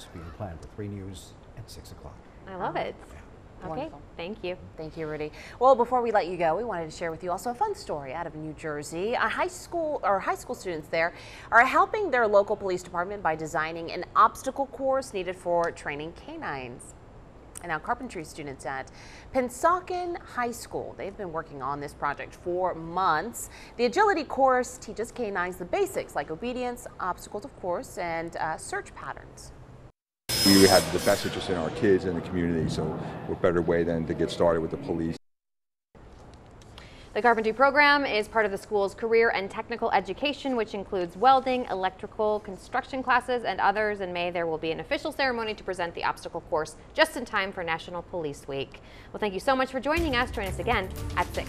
events being planned for 3 News at 6 o'clock. I love it. Okay, Wonderful. thank you. Thank you, Rudy. Well, before we let you go, we wanted to share with you also a fun story out of New Jersey. A high school or high school students there are helping their local police department by designing an obstacle course needed for training canines. And now carpentry students at Pennsauken High School, they've been working on this project for months. The agility course teaches canines the basics like obedience, obstacles of course, and uh, search patterns. We have the best interest in our kids and the community, so what better way than to get started with the police. The carpentry program is part of the school's career and technical education, which includes welding, electrical, construction classes, and others. In May, there will be an official ceremony to present the obstacle course just in time for National Police Week. Well, thank you so much for joining us. Join us again at 6.